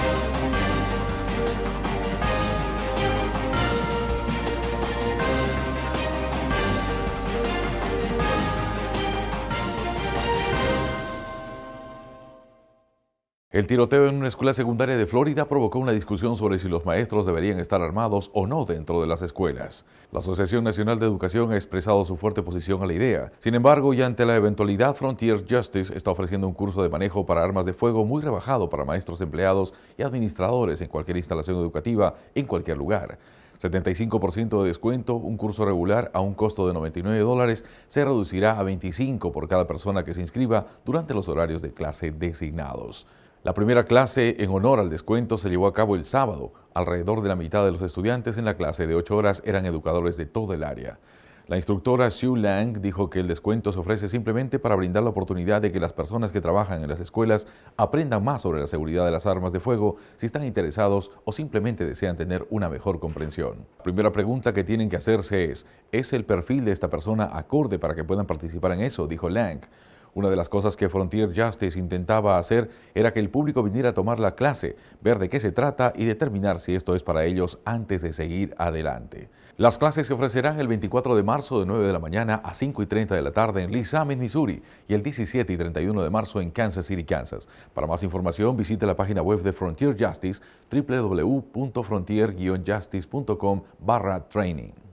Thank you El tiroteo en una escuela secundaria de Florida provocó una discusión sobre si los maestros deberían estar armados o no dentro de las escuelas. La Asociación Nacional de Educación ha expresado su fuerte posición a la idea. Sin embargo, y ante la eventualidad, Frontier Justice está ofreciendo un curso de manejo para armas de fuego muy rebajado para maestros empleados y administradores en cualquier instalación educativa en cualquier lugar. 75% de descuento, un curso regular a un costo de 99 dólares se reducirá a 25 por cada persona que se inscriba durante los horarios de clase designados. La primera clase en honor al descuento se llevó a cabo el sábado. Alrededor de la mitad de los estudiantes en la clase de 8 horas eran educadores de todo el área. La instructora Sue Lang dijo que el descuento se ofrece simplemente para brindar la oportunidad de que las personas que trabajan en las escuelas aprendan más sobre la seguridad de las armas de fuego si están interesados o simplemente desean tener una mejor comprensión. La primera pregunta que tienen que hacerse es, ¿es el perfil de esta persona acorde para que puedan participar en eso? dijo Lang. Una de las cosas que Frontier Justice intentaba hacer era que el público viniera a tomar la clase, ver de qué se trata y determinar si esto es para ellos antes de seguir adelante. Las clases se ofrecerán el 24 de marzo de 9 de la mañana a 5 y 30 de la tarde en Lee Summit, Missouri y el 17 y 31 de marzo en Kansas City, Kansas. Para más información visite la página web de Frontier Justice www.frontier-justice.com barra training.